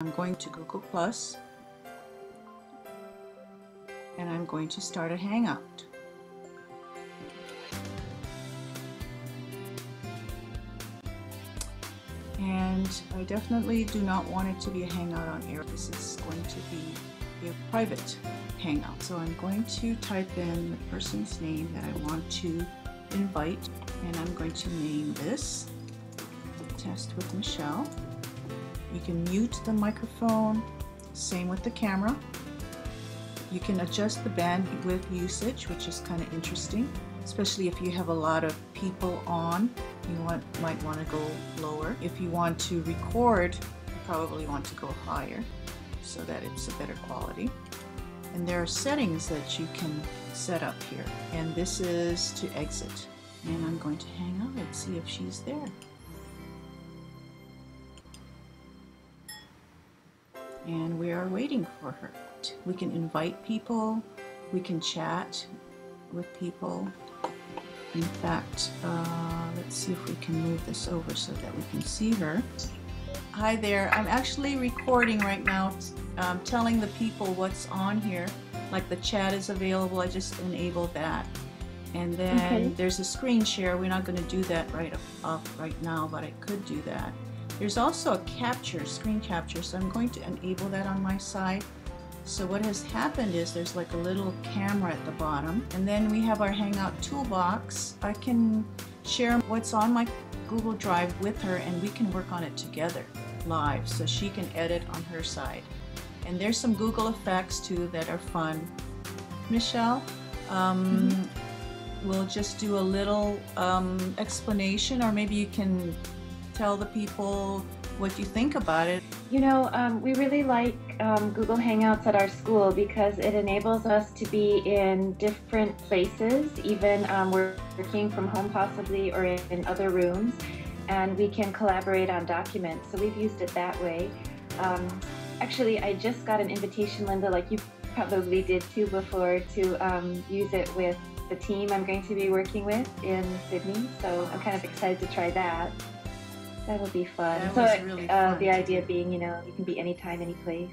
I'm going to Google Plus and I'm going to start a Hangout. And I definitely do not want it to be a Hangout on air. This is going to be a private Hangout. So I'm going to type in the person's name that I want to invite and I'm going to name this Test with Michelle. You can mute the microphone, same with the camera. You can adjust the bandwidth usage, which is kind of interesting, especially if you have a lot of people on. You want, might want to go lower. If you want to record, you probably want to go higher so that it's a better quality. And there are settings that you can set up here. And this is to exit. And I'm going to hang out and see if she's there. And we are waiting for her. We can invite people, we can chat with people. In fact, uh, let's see if we can move this over so that we can see her. Hi there, I'm actually recording right now, um, telling the people what's on here. Like the chat is available, I just enabled that. And then okay. there's a screen share. We're not going to do that right up, up right now, but I could do that. There's also a capture, screen capture, so I'm going to enable that on my side. So what has happened is there's like a little camera at the bottom, and then we have our Hangout toolbox. I can share what's on my Google Drive with her, and we can work on it together live, so she can edit on her side. And there's some Google effects too that are fun. Michelle, um, mm -hmm. we'll just do a little um, explanation, or maybe you can tell the people what you think about it? You know, um, we really like um, Google Hangouts at our school because it enables us to be in different places, even um, working from home possibly or in other rooms, and we can collaborate on documents. So we've used it that way. Um, actually, I just got an invitation, Linda, like you probably did too before, to um, use it with the team I'm going to be working with in Sydney. So I'm kind of excited to try that. That would be fun. That so, really uh, fun the idea being, you know, you can be anytime, any place.